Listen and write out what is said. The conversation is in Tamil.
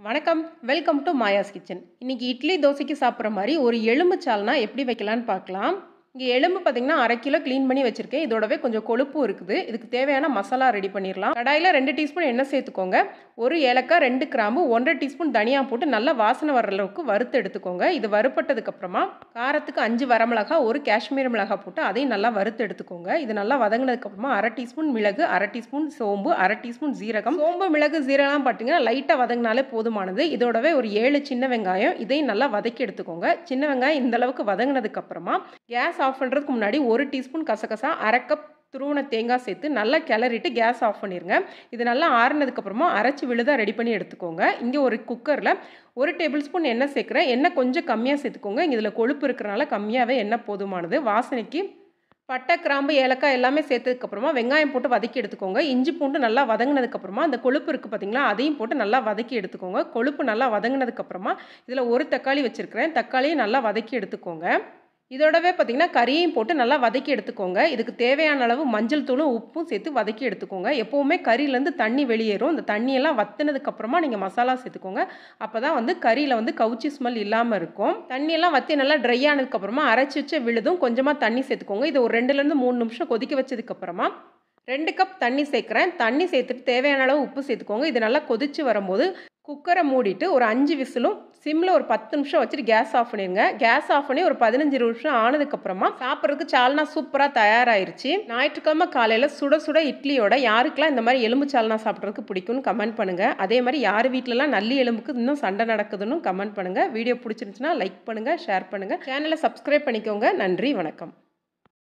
வணக்கம். வெல்கம் டு மாயாஸ் கிச்சன் இன்றைக்கி இட்லி தோசைக்கு சாப்பிட்ற மாதிரி ஒரு எலும்பு சால்னா எப்படி வைக்கலான்னு பார்க்கலாம். இங்கே எலும்பு பார்த்தீங்கன்னா அரை கிலோ க்ளீன் பண்ணி வச்சுருக்கேன். இதோடவே கொஞ்சம் கொழுப்பும் இருக்குது. இதுக்கு தேவையான மசாலா ரெடி பண்ணிடலாம். கடாயில் ரெண்டு டீஸ்பூன் எண்ணெய் சேர்த்துக்கோங்க. ஒரு ஏலக்காய் ரெண்டு கிராம்பு ஒன்றரை டீஸ்பூன் தனியாக போட்டு நல்லா வாசனை வர அளவுக்கு வறுத்து எடுத்துக்கோங்க. இது வறுப்பட்டதுக்கப்புறமா காரத்துக்கு அஞ்சு வரமிளகா ஒரு காஷ்மீர் மிளகாய் போட்டு அதையும் நல்லா வறுத்து எடுத்துக்கோங்க. இது நல்லா வதங்கினதுக்கப்புறமா அரை டீஸ்பூன் மிளகு அரை டீஸ்பூன் சோம்பு அரை டீஸ்பூன் ஜீரகம் சோம்பு மிளகு ஜீரகம் பார்த்தீங்கன்னா லைட்டாக வதங்கினாலே போதுமானது. இதோடவே ஒரு ஏழு சின்ன வெங்காயம். இதையும் நல்லா வதக்கி எடுத்துக்கோங்க. சின்ன வெங்காயம் இந்த அளவுக்கு வதங்கினதுக்கப்புறமா கேஸ் ஆஃப் பண்ணுறதுக்கு முன்னாடி ஒரு டீஸ்பூன் கசகசா அரை கப் துருவன தேங்காய் சேர்த்து நல்லா கிளறிட்டு கேஸ் ஆஃப் பண்ணிடுங்க இது நல்லா ஆறுனதுக்கப்புறமா அரைச்சி விழுதாக ரெடி பண்ணி எடுத்துக்கோங்க. இங்கே ஒரு குக்கரில் ஒரு டேபிள் ஸ்பூன் எண்ணெய் சேர்க்குறேன். எண்ணெய் கொஞ்சம் கம்மியாக சேர்த்துக்கோங்க. இங்கே இதில் கொழுப்பு இருக்கிறனால கம்மியாகவே எண்ணெய் போதுமானது. வாசனைக்கு பட்டை கிராம்பு ஏலக்காய் எல்லாமே சேர்த்ததுக்கப்புறமா வெங்காயம் போட்டு வதக்கி எடுத்துக்கோங்க. இஞ்சி பூண்டு நல்லா வதங்கினதுக்கப்புறமா அந்த கொழுப்பு இருக்குது பார்த்திங்களா அதையும் போட்டு நல்லா வதக்கி எடுத்துக்கோங்க. கொழுப்பு நல்லா வதங்கினதுக்கப்புறமா இதில் ஒரு தக்காளி வச்சுருக்கிறேன். தக்காளியை நல்லா வதக்கி எடுத்துக்கோங்க. இதோடவே பார்த்திங்கன்னா கறியும் போட்டு நல்லா வதக்கி எடுத்துக்கோங்க. இதுக்கு தேவையான அளவு மஞ்சள் தூளும் உப்பும் சேர்த்து வதக்கி எடுத்துக்கோங்க. எப்போவுமே கறியிலேருந்து தண்ணி வெளியேறும். இந்த தண்ணியெல்லாம் வத்தினதுக்கப்புறமா நீங்கள் மசாலா சேர்த்துக்கோங்க. அப்போ தான் வந்து கறியில் வந்து கவுச்சி ஸ்மெல் இல்லாமல் இருக்கும். தண்ணியெல்லாம் வற்றி நல்லா ட்ரை ஆனதுக்கப்புறமா அரைச்சி வச்ச விழுதும் கொஞ்சமாக தண்ணி சேர்த்துக்கோங்க. இது ஒரு ரெண்டுலேருந்து மூணு நிமிஷம் கொதிக்க வச்சதுக்கப்புறமா ரெண்டு கப் தண்ணி சேர்க்குறேன். தண்ணி சேர்த்துட்டு தேவையான அளவு உப்பு சேர்த்துக்கோங்க. இது நல்லா கொதித்து வரும்போது குக்கரை மூடிட்டு ஒரு அஞ்சு விசிலும் சிம்மில் ஒரு பத்து நிமிஷம் வச்சுட்டு கேஸ் ஆஃப் பண்ணிடுங்க. கேஸ் ஆஃப் பண்ணி ஒரு பதினஞ்சு நிமிஷம் ஆனதுக்கப்புறமா சாப்பிட்றதுக்கு சால்னா சூப்பராக தயாராகிருச்சு ஞாயிற்றுக்கிழமை காலையில் சுட சுட இட்லியோட யாருக்கெல்லாம் இந்த மாதிரி எலும்பு சால்னா சாப்பிட்றதுக்கு பிடிக்கும்னு கமெண்ட் பண்ணுங்கள் அதே மாதிரி யார் வீட்டிலலாம் நல்லி எலும்புக்கு இன்னும் சண்டை நடக்குதுன்னு கமெண்ட் பண்ணுங்கள் வீடியோ பிடிச்சிருந்துச்சுன்னா லைக் பண்ணுங்கள் ஷேர் பண்ணுங்கள் சேனலை சப்ஸ்கிரைப் பண்ணிக்கோங்க. நன்றி வணக்கம்.